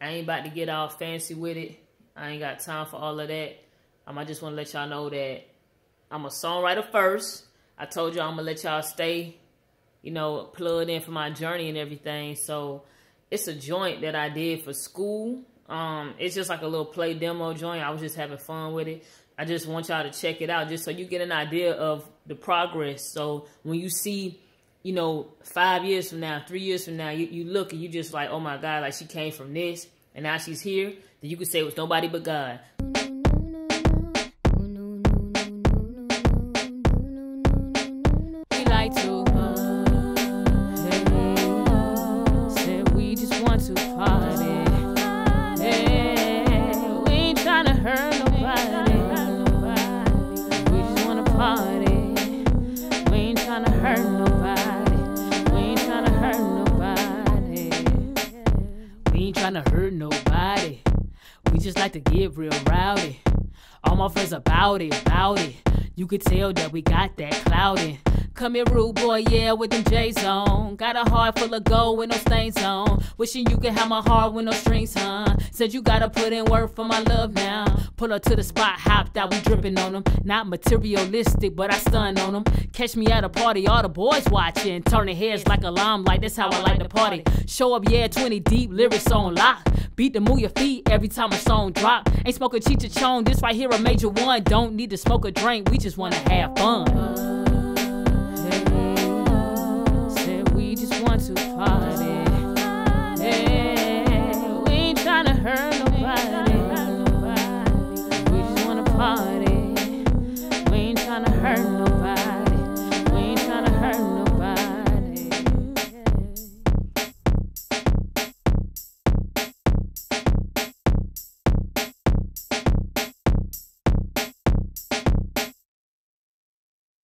I ain't about to get all fancy with it. I ain't got time for all of that. Um, I just want to let y'all know that I'm a songwriter first. I told y'all I'm gonna let y'all stay, you know, plugged in for my journey and everything. So it's a joint that I did for school. Um, it's just like a little play demo joint. I was just having fun with it. I just want y'all to check it out just so you get an idea of the progress. So when you see, you know, five years from now, three years from now, you, you look and you just like, oh my God, like she came from this and now she's here, then you can say it was nobody but God. Ain't tryna hurt nobody. We just like to get real rowdy. All my friends about it, about it. You could tell that we got that clouding. Come here, rude boy, yeah, with them J's on. Got a heart full of gold with no stains on. Wishing you could have my heart with no strings, huh? Said you gotta put in work for my love now. Pull up to the spot, hopped out, we dripping on them. Not materialistic, but I stun on them. Catch me at a party, all the boys watching. Turning heads like a limelight, that's how I like to party. Show up, yeah, 20 deep, lyrics on lock. Beat to move your feet every time a song drop. Ain't smoking Cheech Chong, this right here a major one. Don't need to smoke a drink, we just wanna have fun.